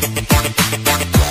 Yeah.